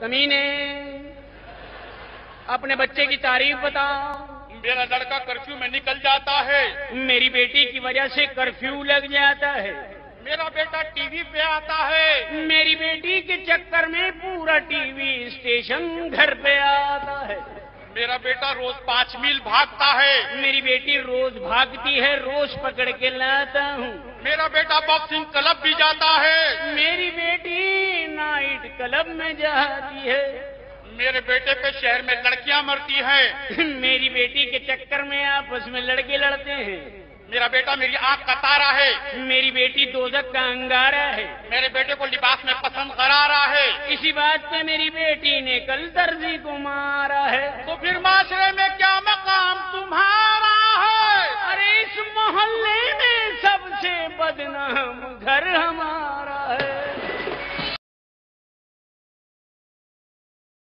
कमीने अपने बच्चे की तारीफ़ बताओ मेरा लड़का कर्फ्यू में निकल जाता है। मेरी बेटी की वजह से कर्फ्यू लग जाता है। मेरा बेटा टीवी पे आता है। मेरी बेटी के चक्कर में पूरा टीवी स्टेशन घर पे आता है। मेरा बेटा रोज पाँच मील भागता है। मेरी बेटी रोज भागती है रोज पकड़ के लाता हूँ। मेरा बेटा बॉक्सिंग क्लब भी जाता है। नाइट क्लब में जाती है। मेरे बेटे पे शहर में लड़कियाँ मरती हैं। मेरी बेटी के चक्कर में आपस में लड़के लड़ते हैं। मेरा बेटा मेरी आँख का तारा है। मेरी बेटी दोजक का अंगारा है। मेरे बेटे को लिबास में पसंद करा रहा है। इसी बात पे मेरी बेटी ने कल दर्जी को मारा है। तो फिर माशरे में क्या मकाम तुम्हारा है? अरे इस मोहल्ले में सबसे बदनाम घर हमारा है।